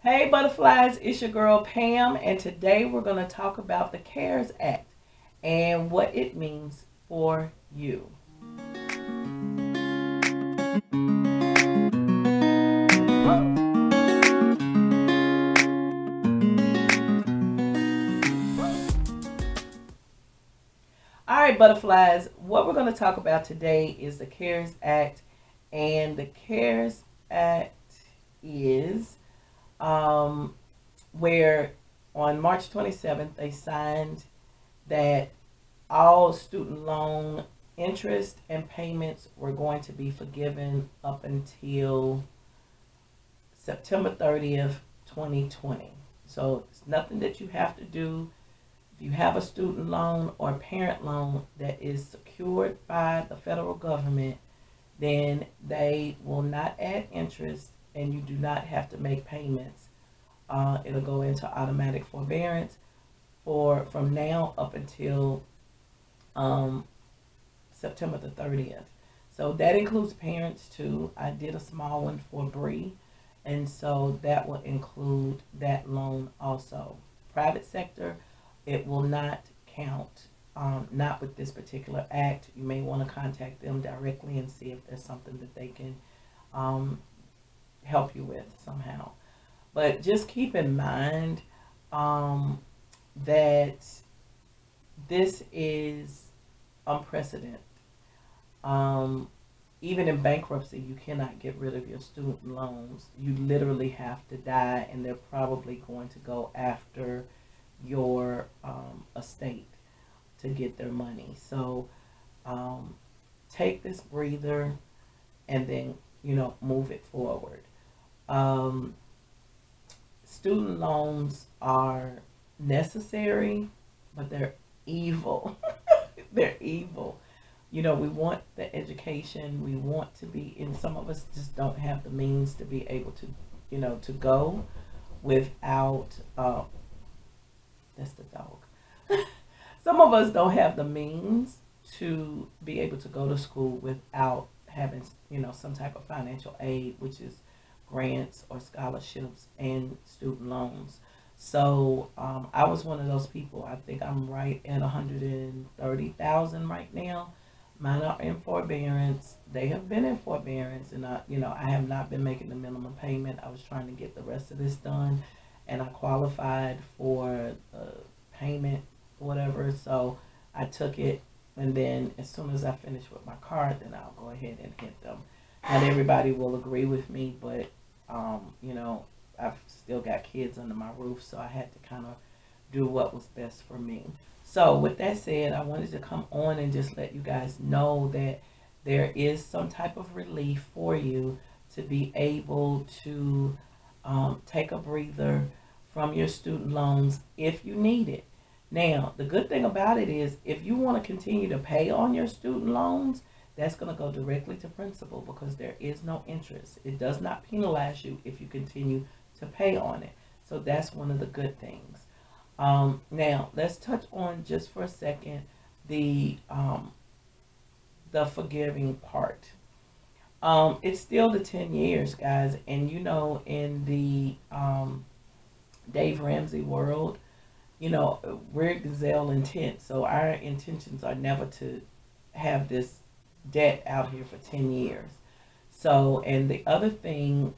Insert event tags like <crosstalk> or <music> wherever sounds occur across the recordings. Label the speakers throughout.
Speaker 1: Hey butterflies, it's your girl Pam, and today we're going to talk about the CARES Act and what it means for you. All right, butterflies, what we're going to talk about today is the CARES Act, and the CARES Act is um, where on March 27th they signed that all student loan interest and payments were going to be forgiven up until September 30th, 2020. So it's nothing that you have to do. If you have a student loan or parent loan that is secured by the federal government, then they will not add interest and you do not have to make payments. Uh, it'll go into automatic forbearance for from now up until um, September the 30th. So that includes parents too. I did a small one for Bree, and so that will include that loan also. Private sector, it will not count. Um, not with this particular act. You may want to contact them directly and see if there's something that they can um, help you with somehow. But just keep in mind um, that this is unprecedented. Um, even in bankruptcy, you cannot get rid of your student loans. You literally have to die, and they're probably going to go after your um, estate to get their money. So um, take this breather and then, you know, move it forward. Um, student loans are necessary, but they're evil. <laughs> they're evil. You know, we want the education. We want to be, and some of us just don't have the means to be able to, you know, to go without, uh, that's the dog. <laughs> some of us don't have the means to be able to go to school without having, you know, some type of financial aid, which is grants or scholarships and student loans. So um, I was one of those people. I think I'm right at 130,000 right now. Mine are in forbearance. They have been in forbearance, and I, you know, I have not been making the minimum payment. I was trying to get the rest of this done, and I qualified for the payment, whatever. So I took it, and then as soon as I finish with my card, then I'll go ahead and hit them. Not everybody will agree with me, but um, you know, I've still got kids under my roof, so I had to kind of do what was best for me. So with that said, I wanted to come on and just let you guys know that there is some type of relief for you to be able to um, take a breather from your student loans if you need it. Now, the good thing about it is if you want to continue to pay on your student loans, that's going to go directly to principal because there is no interest. It does not penalize you if you continue to pay on it. So that's one of the good things. Um, now, let's touch on just for a second the um, the forgiving part. Um, it's still the 10 years, guys. And you know, in the um, Dave Ramsey world, you know, we're gazelle intent. So our intentions are never to have this debt out here for 10 years. So, and the other thing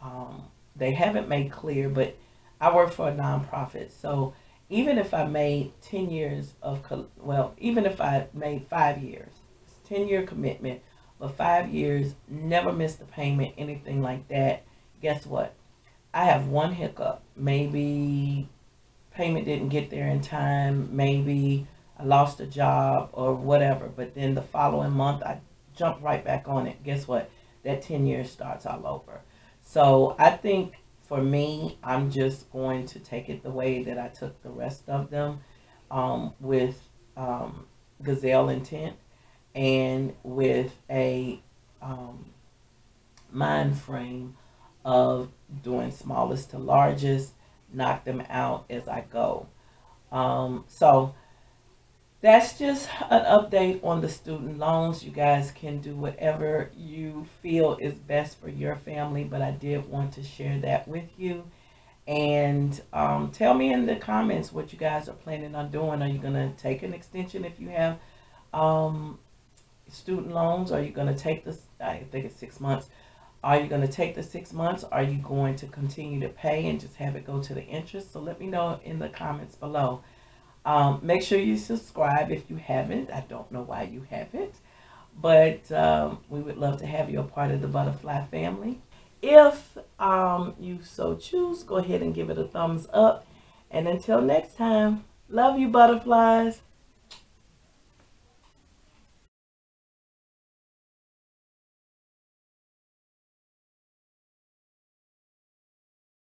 Speaker 1: um, they haven't made clear, but I work for a nonprofit. So even if I made 10 years of, well, even if I made five years, 10 year commitment, but five years, never missed a payment, anything like that, guess what? I have one hiccup. Maybe payment didn't get there in time. Maybe I lost a job or whatever. But then the following month, I jump right back on it. Guess what? That 10 years starts all over. So I think for me, I'm just going to take it the way that I took the rest of them um, with um, gazelle intent and with a um, mind frame of doing smallest to largest, knock them out as I go. Um, so that's just an update on the student loans. You guys can do whatever you feel is best for your family, but I did want to share that with you. And um, tell me in the comments what you guys are planning on doing. Are you going to take an extension if you have um, student loans? Are you going to take this? I think it's six months. Are you going to take the six months? Are you going to continue to pay and just have it go to the interest? So let me know in the comments below. Um, make sure you subscribe if you haven't. I don't know why you haven't, but um, we would love to have you a part of the Butterfly family. If um, you so choose, go ahead and give it a thumbs up. And until next time, love you, butterflies.